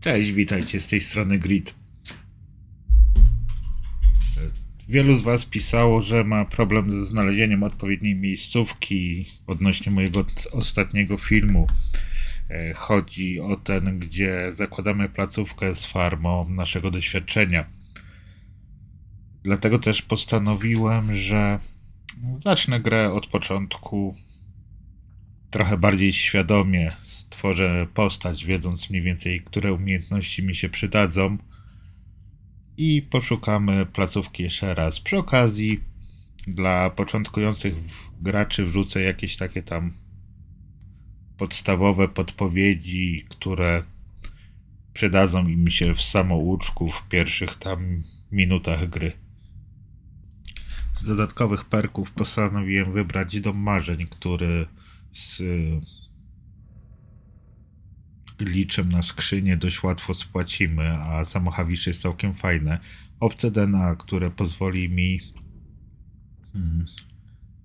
Cześć, witajcie z tej strony Grid. Wielu z Was pisało, że ma problem ze znalezieniem odpowiedniej miejscówki odnośnie mojego ostatniego filmu. E, chodzi o ten, gdzie zakładamy placówkę z farmą naszego doświadczenia. Dlatego też postanowiłem, że zacznę grę od początku, trochę bardziej świadomie stworzę postać, wiedząc mniej więcej, które umiejętności mi się przydadzą. I poszukamy placówki jeszcze raz. Przy okazji, dla początkujących graczy wrzucę jakieś takie tam podstawowe podpowiedzi, które przydadzą im się w samouczku w pierwszych tam minutach gry. Z dodatkowych perków postanowiłem wybrać Dom Marzeń, który z glitchem na skrzynię dość łatwo spłacimy, a samo Hawisz jest całkiem fajne. Obce DNA, które pozwoli mi hmm,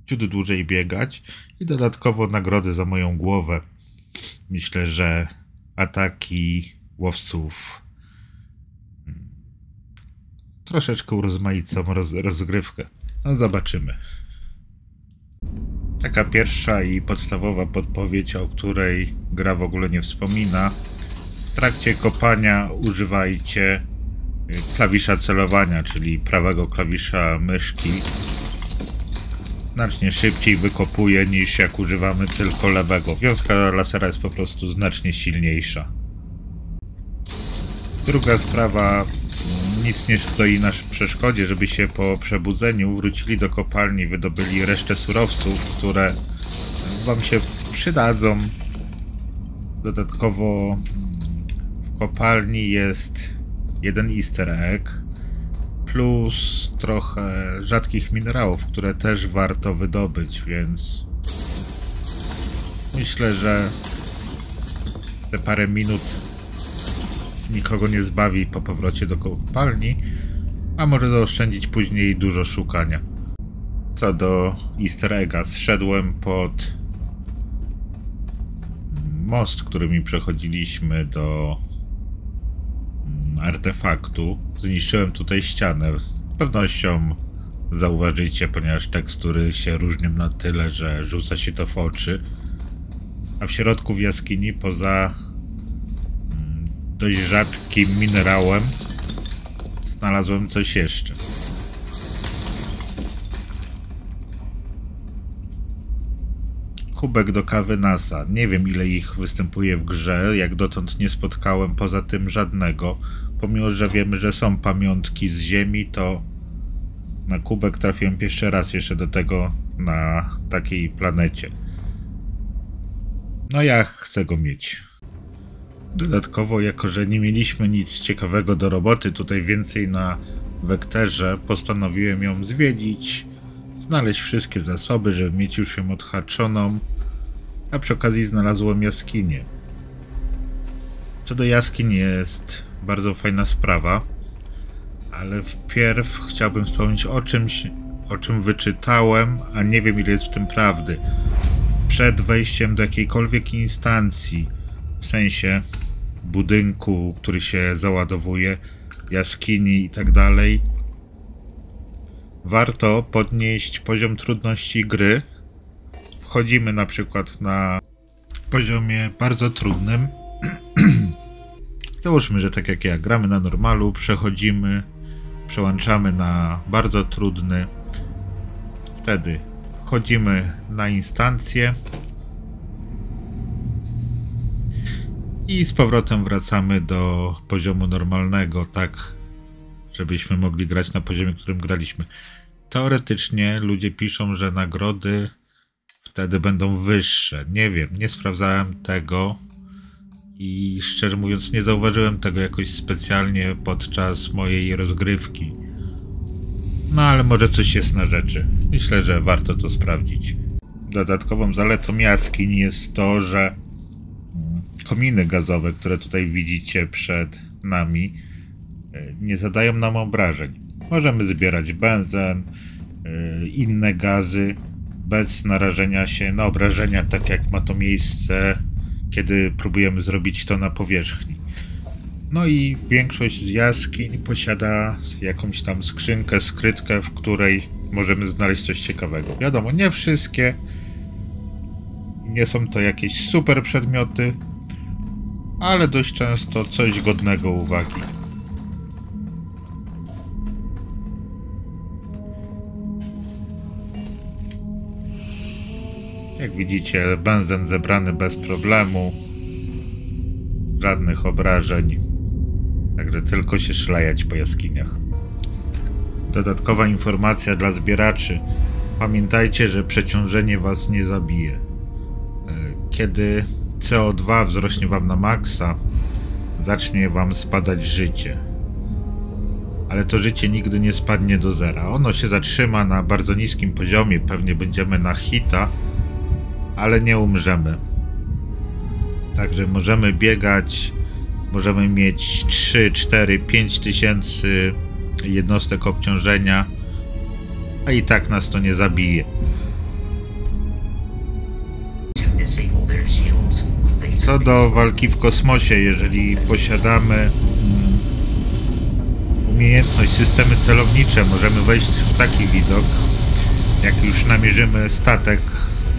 ciut dłużej biegać i dodatkowo nagrody za moją głowę. Myślę, że ataki łowców hmm, troszeczkę urozmaicą roz, rozgrywkę. No zobaczymy. Taka pierwsza i podstawowa podpowiedź, o której gra w ogóle nie wspomina. W trakcie kopania używajcie y, klawisza celowania, czyli prawego klawisza myszki. Znacznie szybciej wykopuje niż jak używamy tylko lewego. Wiązka lasera jest po prostu znacznie silniejsza. Druga sprawa, nic nie stoi na przeszkodzie, żeby się po przebudzeniu wrócili do kopalni, wydobyli resztę surowców, które Wam się przydadzą. Dodatkowo w kopalni jest jeden easter egg plus trochę rzadkich minerałów, które też warto wydobyć, więc myślę, że te parę minut nikogo nie zbawi po powrocie do kopalni, a może zaoszczędzić później dużo szukania. Co do easter egga, zszedłem pod most, którymi przechodziliśmy do artefaktu. Zniszczyłem tutaj ścianę. Z pewnością zauważycie, ponieważ tekstury się różnią na tyle, że rzuca się to w oczy. A w środku w jaskini, poza dość rzadkim minerałem, znalazłem coś jeszcze. kubek do kawy NASA. Nie wiem ile ich występuje w grze, jak dotąd nie spotkałem poza tym żadnego. Pomimo, że wiemy, że są pamiątki z Ziemi, to na kubek trafiłem pierwszy raz jeszcze do tego na takiej planecie. No ja chcę go mieć. Dodatkowo, jako że nie mieliśmy nic ciekawego do roboty, tutaj więcej na wekterze, postanowiłem ją zwiedzić, znaleźć wszystkie zasoby, żeby mieć już ją odhaczoną a przy okazji znalazłem jaskinię. Co do jaskiń jest bardzo fajna sprawa, ale wpierw chciałbym wspomnieć o czymś, o czym wyczytałem, a nie wiem ile jest w tym prawdy. Przed wejściem do jakiejkolwiek instancji, w sensie budynku, który się załadowuje, jaskini i tak dalej, warto podnieść poziom trudności gry wchodzimy na przykład na poziomie bardzo trudnym. Załóżmy, że tak jak ja, gramy na normalu, przechodzimy, przełączamy na bardzo trudny. Wtedy wchodzimy na instancję i z powrotem wracamy do poziomu normalnego, tak żebyśmy mogli grać na poziomie, którym graliśmy. Teoretycznie ludzie piszą, że nagrody wtedy będą wyższe. Nie wiem, nie sprawdzałem tego i szczerze mówiąc nie zauważyłem tego jakoś specjalnie podczas mojej rozgrywki. No ale może coś jest na rzeczy. Myślę, że warto to sprawdzić. Dodatkową zaletą jaskiń jest to, że kominy gazowe, które tutaj widzicie przed nami, nie zadają nam obrażeń. Możemy zbierać benzen, y, inne gazy, bez narażenia się na obrażenia, tak jak ma to miejsce, kiedy próbujemy zrobić to na powierzchni. No i większość z jaskiń posiada jakąś tam skrzynkę, skrytkę, w której możemy znaleźć coś ciekawego. Wiadomo, nie wszystkie. Nie są to jakieś super przedmioty, ale dość często coś godnego uwagi. Jak widzicie, benzen zebrany bez problemu. Żadnych obrażeń. Także tylko się szlajać po jaskiniach. Dodatkowa informacja dla zbieraczy. Pamiętajcie, że przeciążenie was nie zabije. E, kiedy CO2 wzrośnie wam na maksa, zacznie wam spadać życie. Ale to życie nigdy nie spadnie do zera. Ono się zatrzyma na bardzo niskim poziomie, pewnie będziemy na hita, ale nie umrzemy. Także możemy biegać, możemy mieć 3, 4, 5 tysięcy jednostek obciążenia, a i tak nas to nie zabije. Co do walki w kosmosie, jeżeli posiadamy mm, umiejętność, systemy celownicze, możemy wejść w taki widok, jak już namierzymy statek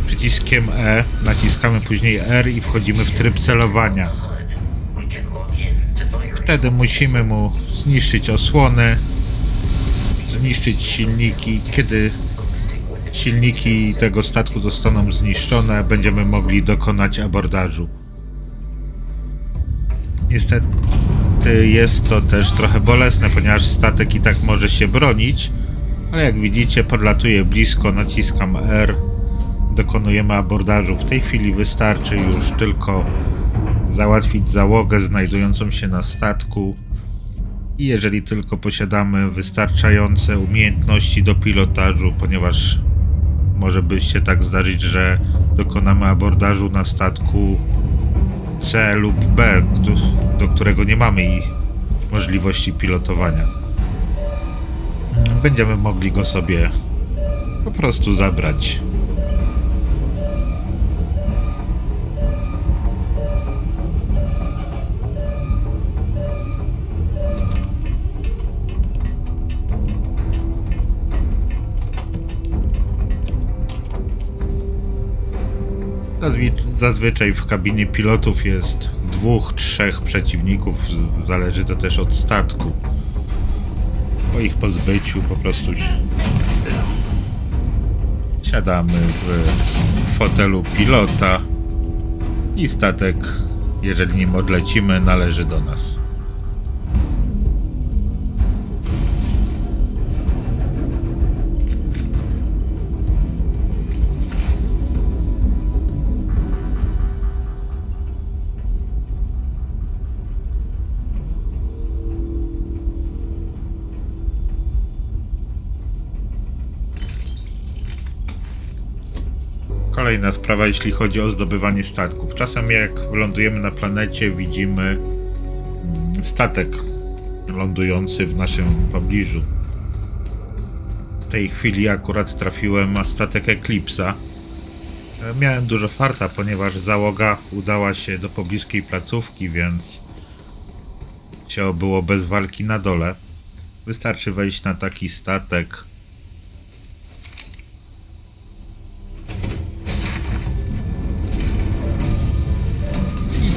przyciskiem E, naciskamy później R i wchodzimy w tryb celowania. Wtedy musimy mu zniszczyć osłony, zniszczyć silniki. Kiedy silniki tego statku zostaną zniszczone, będziemy mogli dokonać abordażu. Niestety jest to też trochę bolesne, ponieważ statek i tak może się bronić, ale jak widzicie podlatuje blisko, naciskam R, dokonujemy abordażu. W tej chwili wystarczy już tylko załatwić załogę znajdującą się na statku i jeżeli tylko posiadamy wystarczające umiejętności do pilotażu, ponieważ może by się tak zdarzyć, że dokonamy abordażu na statku C lub B, do którego nie mamy możliwości pilotowania. Będziemy mogli go sobie po prostu zabrać. Zazwyczaj w kabinie pilotów jest dwóch, trzech przeciwników. Zależy to też od statku. Po ich pozbyciu po prostu siadamy w fotelu pilota i statek, jeżeli nim odlecimy, należy do nas. Kolejna sprawa, jeśli chodzi o zdobywanie statków. Czasem jak lądujemy na planecie, widzimy mm, statek lądujący w naszym pobliżu. W tej chwili akurat trafiłem na statek Eclipse'a. E, miałem dużo farta, ponieważ załoga udała się do pobliskiej placówki, więc się obyło bez walki na dole. Wystarczy wejść na taki statek,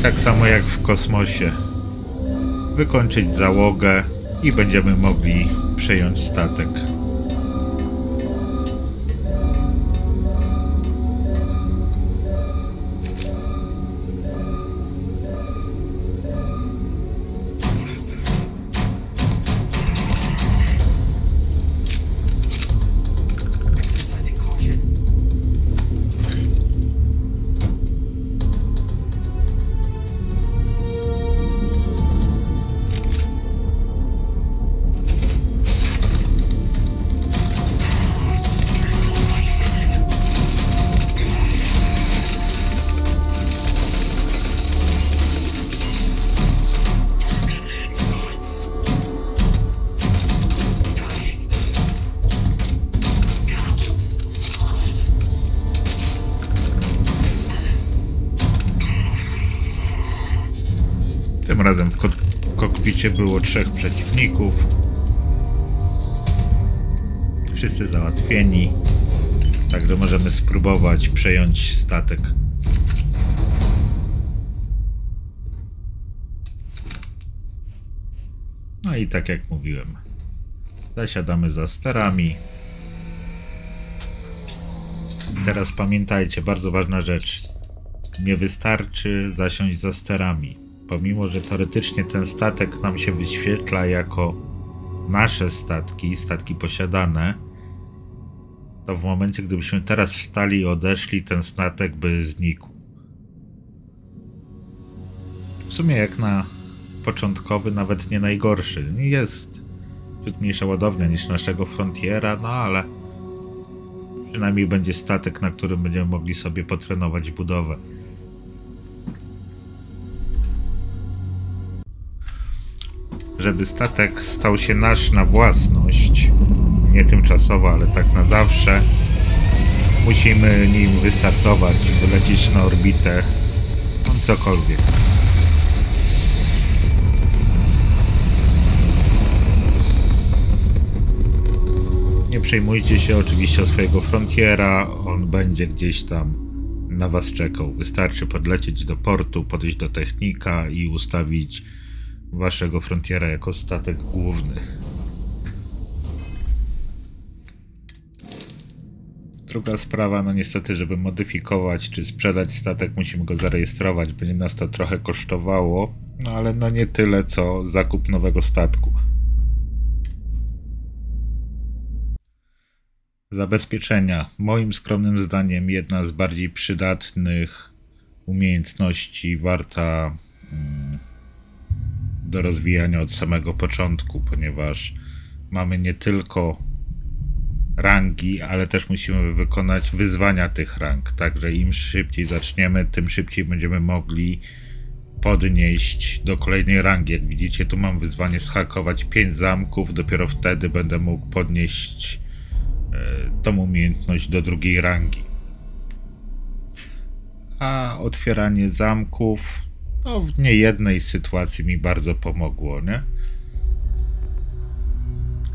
tak samo jak w kosmosie. Wykończyć załogę i będziemy mogli przejąć statek. Było trzech przeciwników. Wszyscy załatwieni. Także możemy spróbować przejąć statek. No i tak jak mówiłem, zasiadamy za sterami. Teraz pamiętajcie, bardzo ważna rzecz. Nie wystarczy zasiąść za sterami. Pomimo, że teoretycznie ten statek nam się wyświetla jako nasze statki, statki posiadane, to w momencie, gdybyśmy teraz wstali i odeszli, ten statek by znikł. W sumie jak na początkowy, nawet nie najgorszy. Jest ciut mniejsza ładownia niż naszego Frontiera, no ale przynajmniej będzie statek, na którym będziemy mogli sobie potrenować budowę. Żeby statek stał się nasz na własność, nie tymczasowo, ale tak na zawsze, musimy nim wystartować, wylecieć na orbitę, cokolwiek. Nie przejmujcie się oczywiście o swojego frontiera, on będzie gdzieś tam na was czekał. Wystarczy podlecieć do portu, podejść do technika i ustawić waszego frontiera jako statek główny. Druga sprawa, no niestety, żeby modyfikować czy sprzedać statek, musimy go zarejestrować. Będzie nas to trochę kosztowało, no ale no nie tyle co zakup nowego statku. Zabezpieczenia. Moim skromnym zdaniem jedna z bardziej przydatnych umiejętności warta mm, do rozwijania od samego początku, ponieważ mamy nie tylko rangi, ale też musimy wykonać wyzwania tych rang. Także im szybciej zaczniemy, tym szybciej będziemy mogli podnieść do kolejnej rangi. Jak widzicie, tu mam wyzwanie schakować 5 zamków, dopiero wtedy będę mógł podnieść E, tą umiejętność do drugiej rangi. A otwieranie zamków no, w niejednej sytuacji mi bardzo pomogło, nie?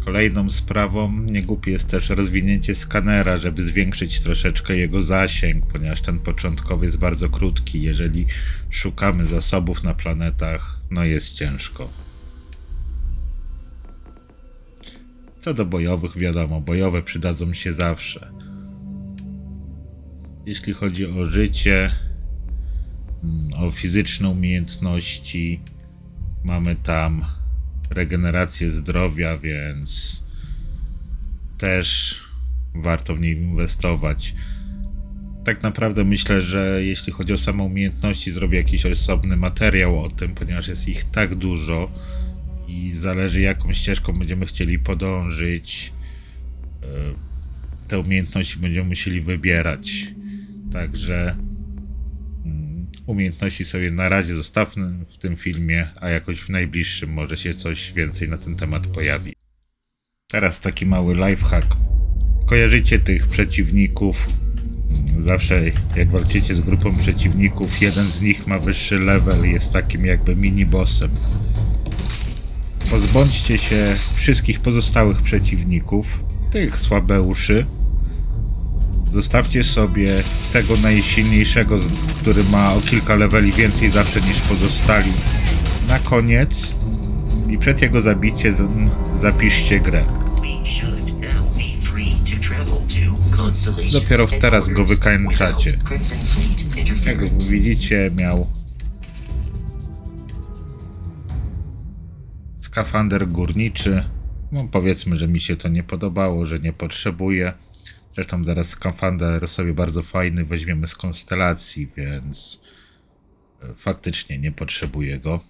Kolejną sprawą niegłupie jest też rozwinięcie skanera, żeby zwiększyć troszeczkę jego zasięg, ponieważ ten początkowy jest bardzo krótki. Jeżeli szukamy zasobów na planetach, no jest ciężko. Co do bojowych, wiadomo, bojowe przydadzą się zawsze. Jeśli chodzi o życie, o fizyczne umiejętności, mamy tam regenerację zdrowia, więc też warto w niej inwestować. Tak naprawdę myślę, że jeśli chodzi o samą umiejętności, zrobię jakiś osobny materiał o tym, ponieważ jest ich tak dużo, i zależy jaką ścieżką będziemy chcieli podążyć. E, te umiejętności będziemy musieli wybierać. Także mm, umiejętności sobie na razie zostawmy w tym filmie, a jakoś w najbliższym może się coś więcej na ten temat pojawi. Teraz taki mały lifehack. Kojarzycie tych przeciwników. Zawsze jak walczycie z grupą przeciwników, jeden z nich ma wyższy level, jest takim jakby mini bossem. Pozbądźcie się wszystkich pozostałych przeciwników, tych słabeuszy. Zostawcie sobie tego najsilniejszego, który ma o kilka leveli więcej zawsze niż pozostali. Na koniec i przed jego zabiciem zapiszcie grę. Dopiero teraz go wykańczacie. Jak widzicie, miał skafander górniczy. No, powiedzmy, że mi się to nie podobało, że nie potrzebuję. Zresztą zaraz skafander sobie bardzo fajny weźmiemy z konstelacji, więc e, faktycznie nie potrzebuję go.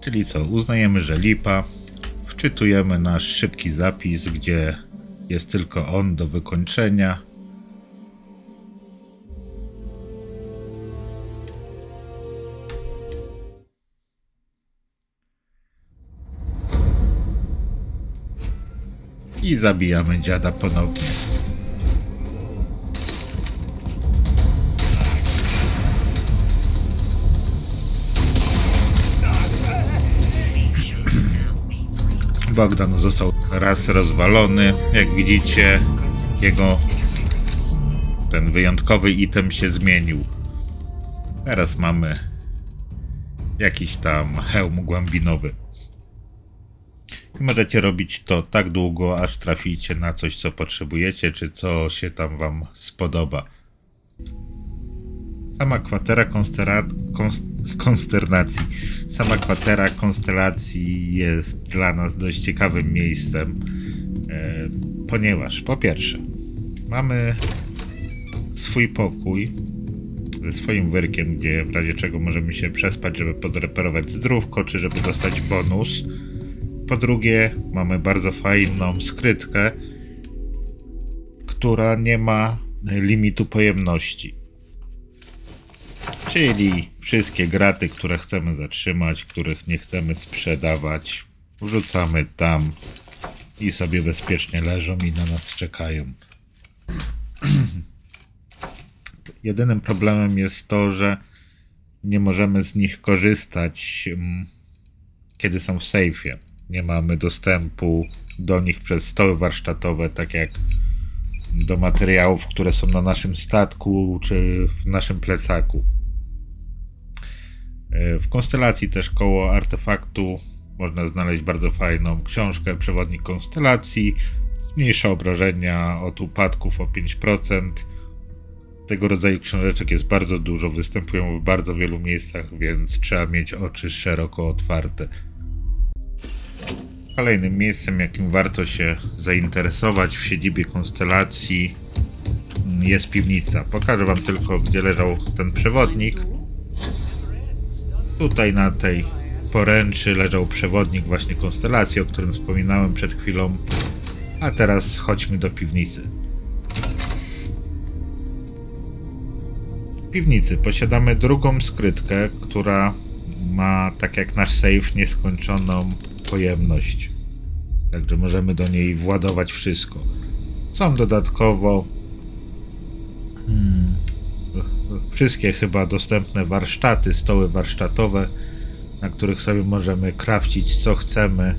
Czyli co, uznajemy, że lipa. Wczytujemy nasz szybki zapis, gdzie jest tylko on do wykończenia. i zabijamy dziada ponownie. Bogdan został raz rozwalony. Jak widzicie, jego ten wyjątkowy item się zmienił. Teraz mamy jakiś tam hełm głębinowy. Możecie robić to tak długo, aż traficie na coś, co potrzebujecie, czy co się tam wam spodoba. Sama kwatera konstera... konst... konsternacji. Sama kwatera konstelacji jest dla nas dość ciekawym miejscem, e, ponieważ po pierwsze mamy swój pokój ze swoim wyrkiem, gdzie w razie czego możemy się przespać, żeby podreperować zdrówko, czy żeby dostać bonus. Po drugie, mamy bardzo fajną skrytkę, która nie ma limitu pojemności. Czyli wszystkie graty, które chcemy zatrzymać, których nie chcemy sprzedawać, wrzucamy tam i sobie bezpiecznie leżą i na nas czekają. Jedynym problemem jest to, że nie możemy z nich korzystać, mm, kiedy są w sejfie. Nie mamy dostępu do nich przez stoły warsztatowe, tak jak do materiałów, które są na naszym statku czy w naszym plecaku. E, w konstelacji też koło artefaktu można znaleźć bardzo fajną książkę Przewodnik konstelacji. Zmniejsza obrażenia od upadków o 5%. Tego rodzaju książeczek jest bardzo dużo, występują w bardzo wielu miejscach, więc trzeba mieć oczy szeroko otwarte. Kolejnym miejscem, jakim warto się zainteresować w siedzibie konstelacji, jest piwnica. Pokażę Wam tylko, gdzie leżał ten przewodnik. Tutaj na tej poręczy leżał przewodnik właśnie konstelacji, o którym wspominałem przed chwilą. A teraz chodźmy do piwnicy. W piwnicy posiadamy drugą skrytkę, która ma, tak jak nasz safe, nieskończoną pojemność. Także możemy do niej władować wszystko. Są dodatkowo hmm, wszystkie chyba dostępne warsztaty, stoły warsztatowe, na których sobie możemy krawcić co chcemy.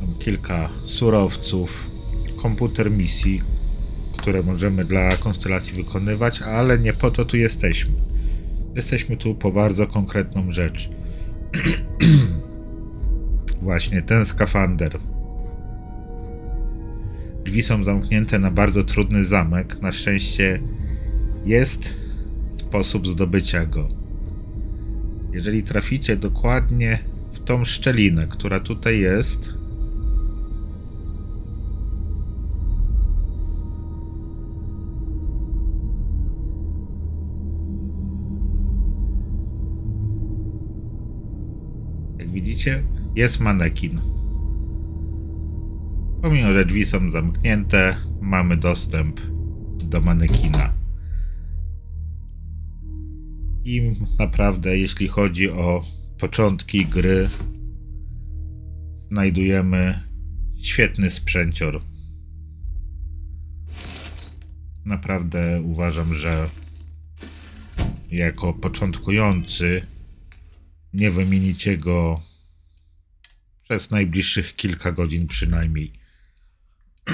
Mam kilka surowców, komputer misji, które możemy dla konstelacji wykonywać, ale nie po to tu jesteśmy. Jesteśmy tu po bardzo konkretną rzecz. Właśnie ten skafander. Drzwi są zamknięte na bardzo trudny zamek. Na szczęście jest sposób zdobycia go. Jeżeli traficie dokładnie w tą szczelinę, która tutaj jest, jest manekin. Pomimo, że drzwi są zamknięte, mamy dostęp do manekina. I naprawdę, jeśli chodzi o początki gry, znajdujemy świetny sprzęcior. Naprawdę uważam, że jako początkujący nie wymienicie go przez najbliższych kilka godzin przynajmniej.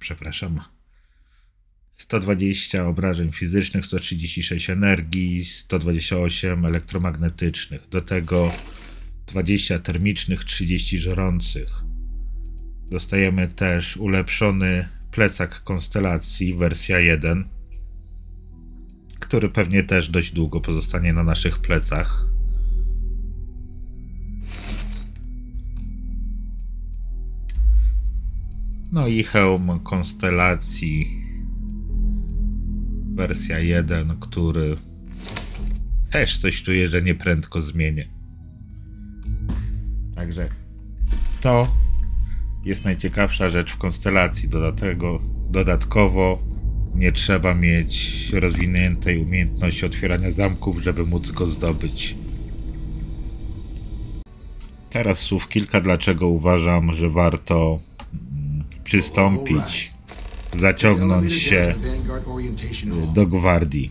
Przepraszam. 120 obrażeń fizycznych, 136 energii, 128 elektromagnetycznych. Do tego 20 termicznych, 30 żerących. Dostajemy też ulepszony plecak konstelacji, wersja 1, który pewnie też dość długo pozostanie na naszych plecach. No i hełm konstelacji wersja 1, który też coś czuję, że nieprędko zmienię. Także to jest najciekawsza rzecz w konstelacji. Dodatego, dodatkowo nie trzeba mieć rozwiniętej umiejętności otwierania zamków, żeby móc go zdobyć. Teraz słów kilka, dlaczego uważam, że warto przystąpić, zaciągnąć się do gwardii.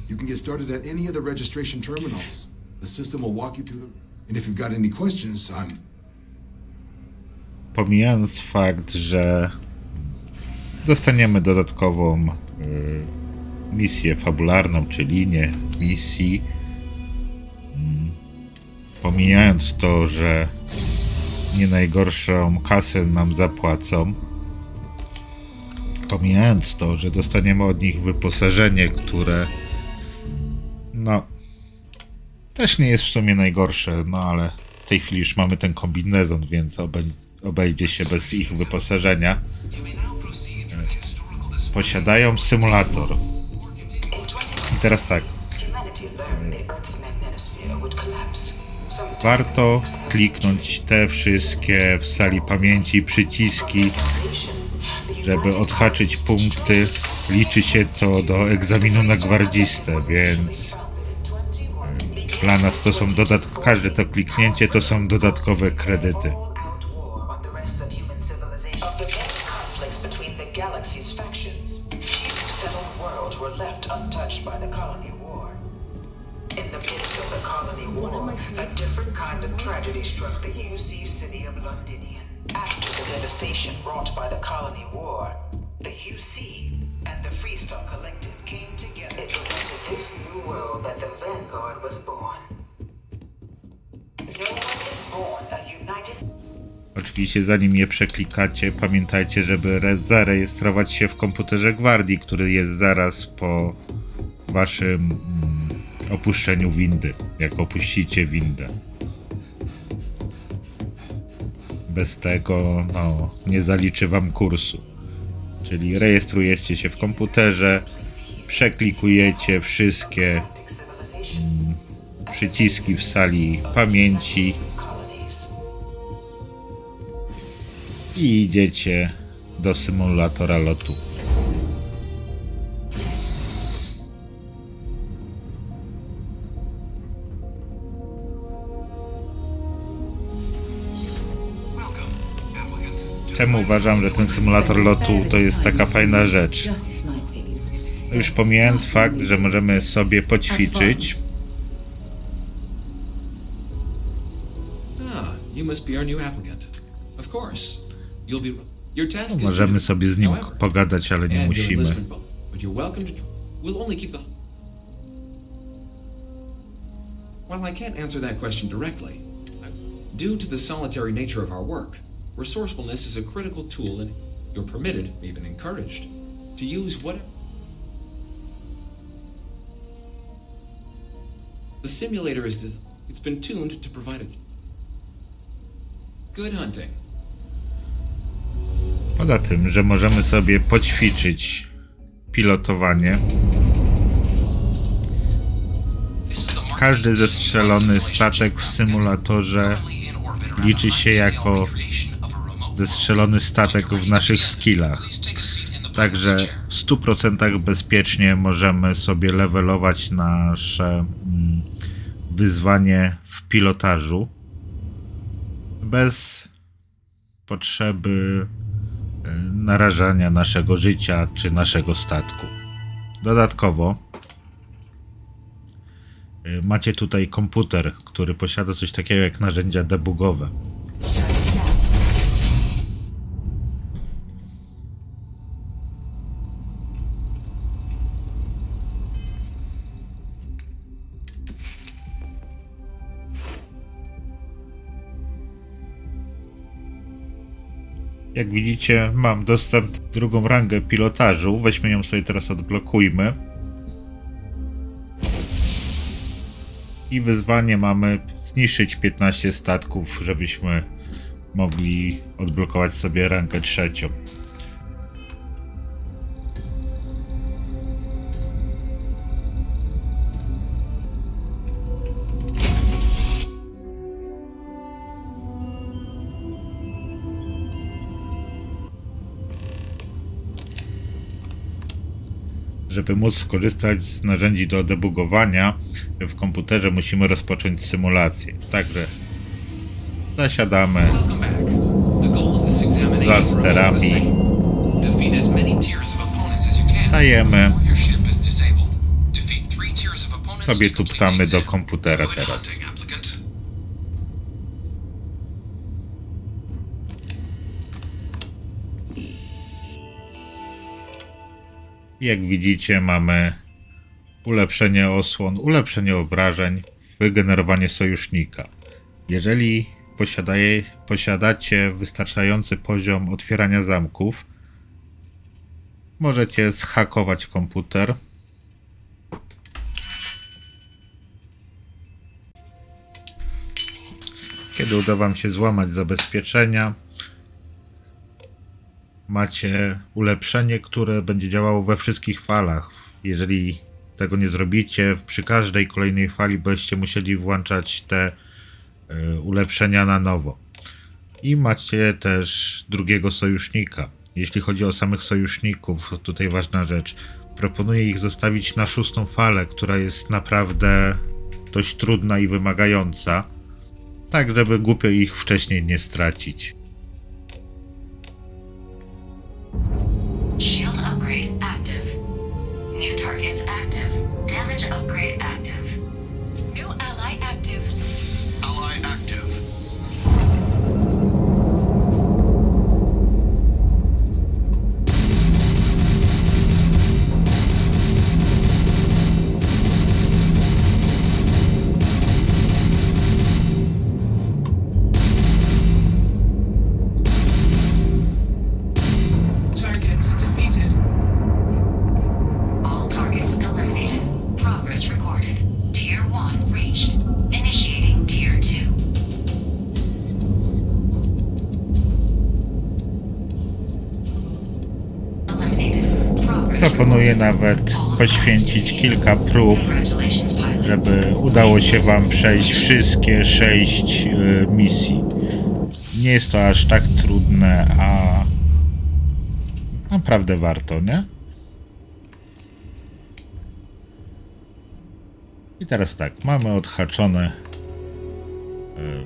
Pomijając fakt, że dostaniemy dodatkową y, misję fabularną, czy linię misji, mm, pomijając to, że nie najgorszą kasę nam zapłacą, pomijając to, że dostaniemy od nich wyposażenie, które no też nie jest w sumie najgorsze, no ale w tej chwili już mamy ten kombinezon, więc obej obejdzie się bez ich wyposażenia. Posiadają symulator. I teraz tak. Warto kliknąć te wszystkie w sali pamięci przyciski, żeby odhaczyć punkty. Liczy się to do egzaminu na gwardzistę, więc dla nas to są dodatkowe, każde to kliknięcie to są dodatkowe kredyty. Oczywiście zanim je przeklikacie, pamiętajcie, żeby re- zarejestrować się w komputerze gwardii, który jest zaraz po waszym mm, opuszczeniu windy, jak opuścicie windę. Bez tego no, nie zaliczy wam kursu. Czyli rejestrujecie się w komputerze, przeklikujecie wszystkie civilization. przyciski w sali pamięci i idziecie do symulatora lotu. Czemu uważam, że ten symulator lotu to jest taka fajna rzecz? Już pomijając fakt, że możemy sobie poćwiczyć, Ah, you must be our new applicant. Of course. You'll be. Your task możemy sobie z nim pogadać, ale nie musimy. But you're welcome to. We'll only keep the. While I can't answer that question directly, due to the solitary nature of our work, resourcefulness is a critical tool, and you're permitted, even encouraged, to use whatever. The simulator is des- it's been tuned to provide a good hunting. Poza tym, że możemy sobie poćwiczyć pilotowanie, każdy zestrzelony statek w symulatorze liczy się jako zestrzelony statek w naszych skillach. Także w 100% bezpiecznie możemy sobie levelować nasze mm, wyzwanie w pilotażu bez potrzeby narażania naszego życia czy naszego statku. Dodatkowo e, macie tutaj komputer, który posiada coś takiego jak narzędzia debugowe. Jak widzicie, mam dostęp drugą rangę pilotażu. Weźmy ją sobie teraz odblokujmy. I wyzwanie mamy zniszczyć 15 statków, żebyśmy mogli odblokować sobie rangę trzecią. Żeby móc skorzystać z narzędzi do debugowania w komputerze musimy rozpocząć symulację. Także zasiadamy za sterami, same. Defeat as many tiers of Jak widzicie, mamy ulepszenie osłon, ulepszenie obrażeń, wygenerowanie sojusznika. Jeżeli posiadacie wystarczający poziom otwierania zamków, możecie zhakować komputer. Kiedy uda Wam się złamać zabezpieczenia, macie ulepszenie, które będzie działało we wszystkich falach. Jeżeli tego nie zrobicie, przy każdej kolejnej fali będziecie musieli włączać te y, ulepszenia na nowo. I macie też drugiego sojusznika. Jeśli chodzi o samych sojuszników, tutaj ważna rzecz. Proponuję ich zostawić na szóstą falę, która jest naprawdę dość trudna i wymagająca, tak żeby głupio ich wcześniej nie stracić. Shield upgrade active. New targets active. Damage upgrade active. Poświęcić kilka prób, żeby udało się Wam przejść wszystkie sześć y, misji. Nie jest to aż tak trudne, a naprawdę warto, nie? I teraz tak, mamy odhaczone down.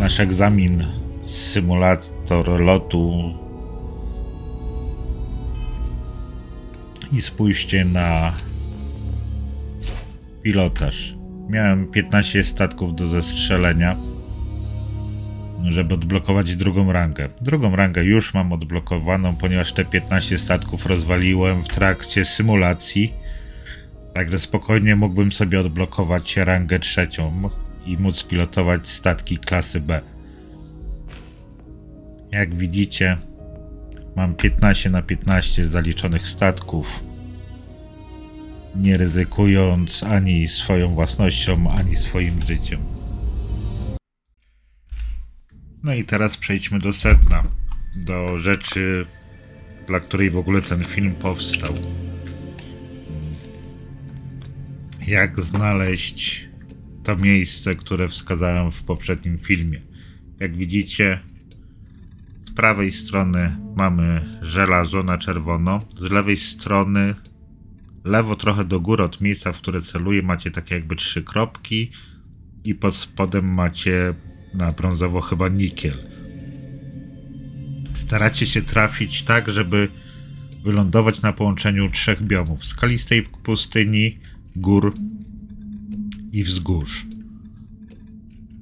nasz egzamin z symulator lotu i spójrzcie na pilotaż. Miałem 15 statków do zestrzelenia, żeby odblokować drugą rangę. Drugą rangę już mam odblokowaną, ponieważ te 15 statków rozwaliłem w trakcie symulacji. Także spokojnie mógłbym sobie odblokować rangę trzecią i móc pilotować statki klasy B. Jak widzicie, mam 15 na 15 zaliczonych statków, nie ryzykując ani swoją własnością, ani swoim życiem. No i teraz przejdźmy do sedna, do rzeczy, dla której w ogóle ten film powstał. Jak znaleźć to miejsce, które wskazałem w poprzednim filmie. Jak widzicie, prawej strony mamy żelazo na czerwono, z lewej strony, lewo trochę do góry od miejsca, w które celuję, macie takie jakby trzy kropki i pod spodem macie na brązowo chyba nikiel. Staracie się trafić tak, żeby wylądować na połączeniu trzech biomów: skalistej pustyni, gór i wzgórz.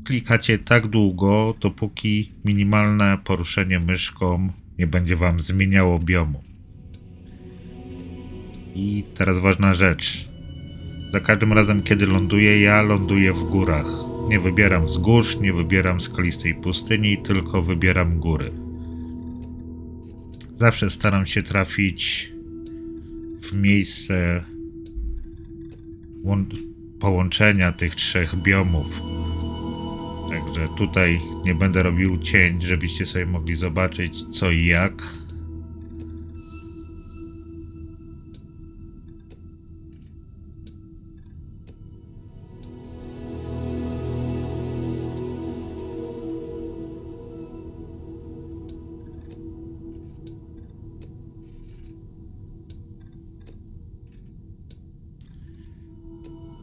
Klikacie tak długo, dopóki minimalne poruszenie myszką nie będzie Wam zmieniało biomu. I teraz ważna rzecz. Za każdym razem, kiedy ląduję, ja ląduję w górach. Nie wybieram wzgórz, nie wybieram skalistej pustyni, tylko wybieram góry. Zawsze staram się trafić w miejsce łą- połączenia tych trzech biomów. Także tutaj nie będę robił cięć, żebyście sobie mogli zobaczyć co i jak.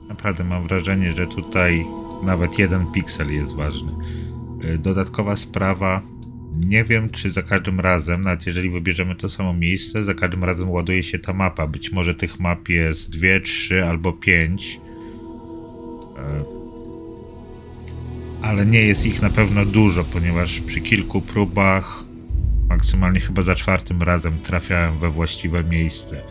Naprawdę mam wrażenie, że tutaj nawet jeden piksel jest ważny. Y, Dodatkowa sprawa, Nie wiem, czy za każdym razem, nawet jeżeli wybierzemy to samo miejsce, za każdym razem ładuje się ta mapa. Być może tych map jest dwie, trzy albo pięć. E, ale nie jest ich na pewno dużo, ponieważ przy kilku próbach, maksymalnie chyba za czwartym razem, trafiałem we właściwe miejsce.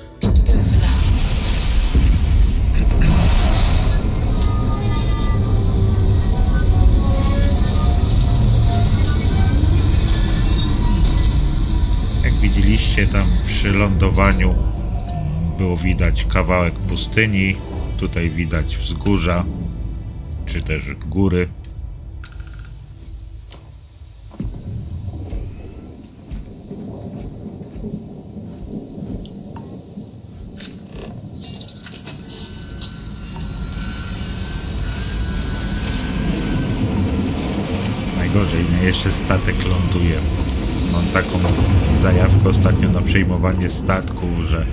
Widzieliście tam przy lądowaniu było widać kawałek pustyni, tutaj widać wzgórza, czy też góry. Najgorzej, no jeszcze statek ląduje. Mam taką zajawkę ostatnio na przejmowanie statków, że.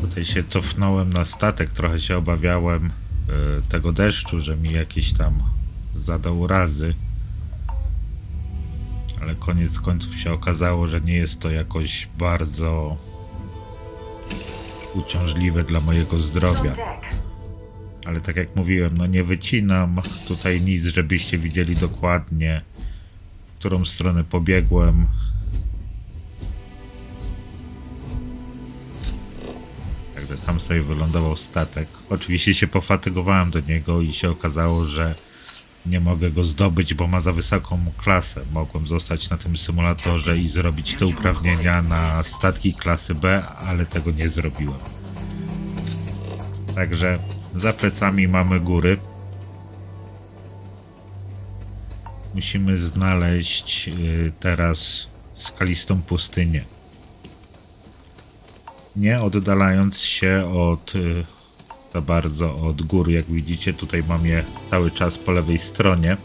Tutaj się cofnąłem na statek, trochę się obawiałem e, tego deszczu, że mi jakieś tam zadał razy. Koniec końców się okazało, że nie jest to jakoś bardzo uciążliwe dla mojego zdrowia. Ale tak jak mówiłem, no nie wycinam tutaj nic, żebyście widzieli dokładnie, w którą stronę pobiegłem. Także tam sobie wylądował statek. Oczywiście się pofatygowałem do niego i się okazało, że nie mogę go zdobyć, bo ma za wysoką klasę. Mogłem zostać na tym symulatorze i zrobić te uprawnienia na statki klasy B, ale tego nie zrobiłem. Także za plecami mamy góry. Musimy znaleźć y, teraz skalistą pustynię. Nie oddalając się od za bardzo od gór. Jak widzicie, tutaj mam je cały czas po lewej stronie.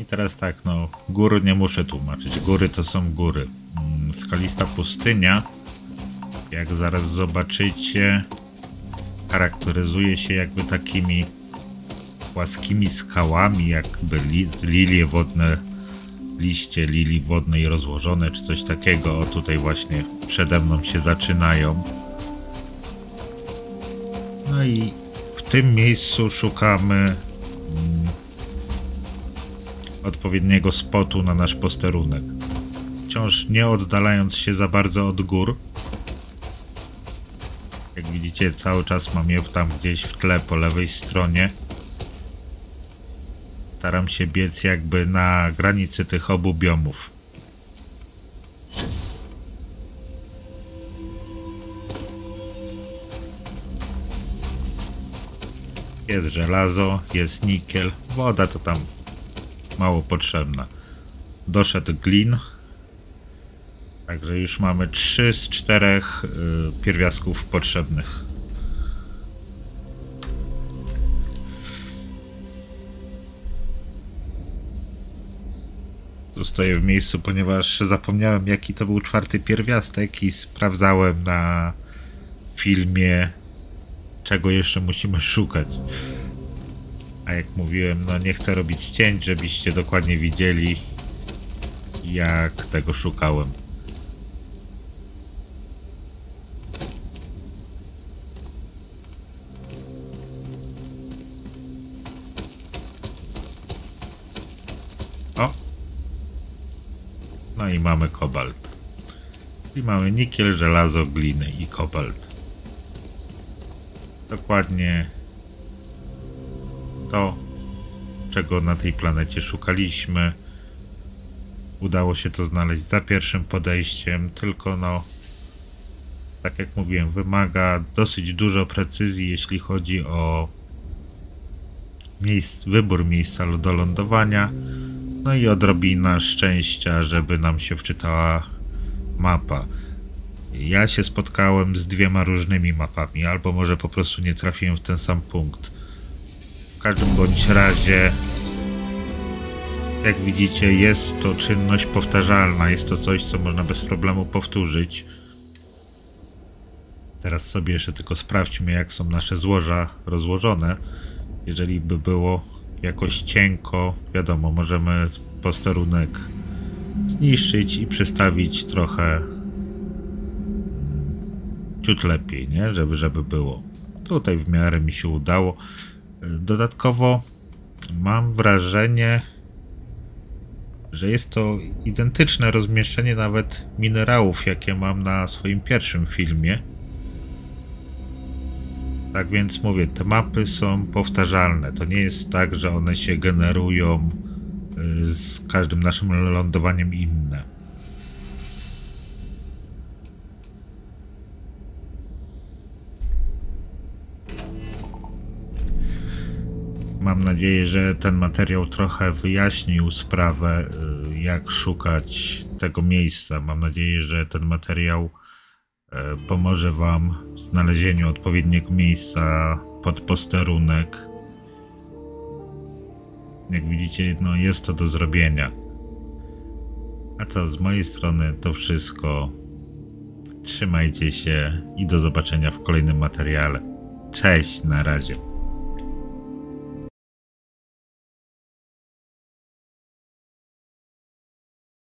I teraz tak, góry nie muszę tłumaczyć. Góry to są góry. Mm, Skalista pustynia, jak zaraz zobaczycie, charakteryzuje się jakby takimi płaskimi skałami, jakby li, lilie wodne, liście lilii wodnej rozłożone, czy coś takiego. O, tutaj właśnie przede mną się zaczynają. No i w tym miejscu szukamy odpowiedniego spotu na nasz posterunek. Wciąż nie oddalając się za bardzo od gór. Jak widzicie, cały czas mam je tam gdzieś w tle po lewej stronie. Staram się biec jakby na granicy tych obu biomów. Jest żelazo, jest nikiel, woda to tam mało potrzebna. Doszedł glin. Także już mamy 3 z 4 y, pierwiastków potrzebnych. Tu stoję w miejscu, ponieważ zapomniałem jaki to był czwarty pierwiastek i sprawdzałem na filmie czego jeszcze musimy szukać. A jak mówiłem, no nie chcę robić cięć, żebyście dokładnie widzieli, jak tego szukałem. O! No i mamy kobalt. I mamy nikiel, żelazo, gliny i kobalt. Dokładnie to, czego na tej planecie szukaliśmy. udało się to znaleźć za pierwszym podejściem, tylko no, tak jak mówiłem, wymaga dosyć dużo precyzji, jeśli chodzi o miejsc, wybór miejsca do lądowania, no i odrobina szczęścia, żeby nam się wczytała mapa. Ja się spotkałem z dwiema różnymi mapami, albo może po prostu nie trafiłem w ten sam punkt. W każdym bądź razie, jak widzicie, jest to czynność powtarzalna, jest to coś, co można bez problemu powtórzyć. Teraz sobie jeszcze tylko sprawdźmy, jak są nasze złoża rozłożone. Jeżeli by było jakoś cienko, wiadomo, możemy posterunek zniszczyć i przestawić trochę ciut lepiej, nie? Żeby, żeby było. Tutaj w miarę mi się udało. Dodatkowo mam wrażenie, że jest to identyczne rozmieszczenie nawet minerałów, jakie mam na swoim pierwszym filmie. Tak więc mówię, te mapy są powtarzalne. To nie jest tak, że one się generują y, z każdym naszym lądowaniem inne. Mam nadzieję, że ten materiał trochę wyjaśnił sprawę, y, jak szukać tego miejsca. Mam nadzieję, że ten materiał e, pomoże Wam w znalezieniu odpowiedniego miejsca pod posterunek. Jak widzicie, no jest to do zrobienia. A to z mojej strony to wszystko. Trzymajcie się i do zobaczenia w kolejnym materiale. Cześć, na razie.